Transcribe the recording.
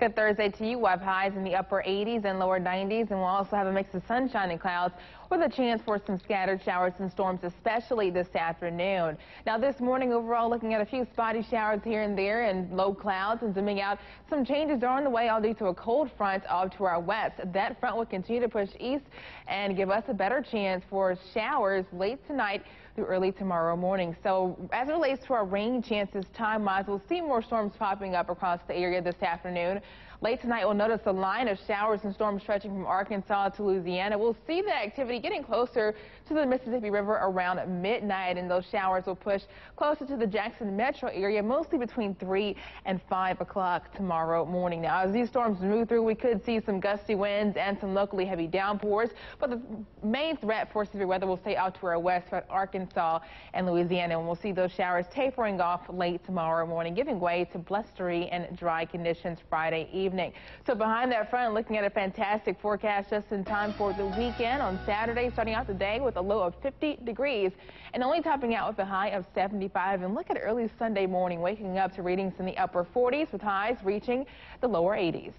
Good Thursday to you. Web highs in the upper 80s and lower 90s, and we'll also have a mix of sunshine and clouds with a chance for some scattered showers and storms, especially this afternoon. Now, this morning, overall, looking at a few spotty showers here and there and low clouds and zooming out. Some changes are on the way, all due to a cold front off to our west. That front will continue to push east and give us a better chance for showers late tonight through early tomorrow morning. So as it relates to our rain chances time-wise, we'll see more storms popping up across the area this afternoon. Late tonight, we'll notice a line of showers and storms stretching from Arkansas to Louisiana. We'll see the activity getting closer to the Mississippi River around midnight, and those showers will push closer to the Jackson metro area, mostly between 3 and 5 o'clock tomorrow morning. Now, as these storms move through, we could see some gusty winds and some locally heavy downpours, but the main threat for severe weather will stay out to our west, throughout Arkansas and Louisiana, and we'll see those showers tapering off late tomorrow morning, giving way to blustery and dry conditions Friday evening. So behind that front, looking at a fantastic forecast just in time for the weekend on Saturday, starting out the day with a low of 50 degrees and only topping out with a high of 75. And look at early Sunday morning, waking up to readings in the upper 40s with highs reaching the lower 80s.